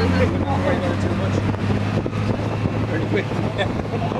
We're not too much. Pretty quick.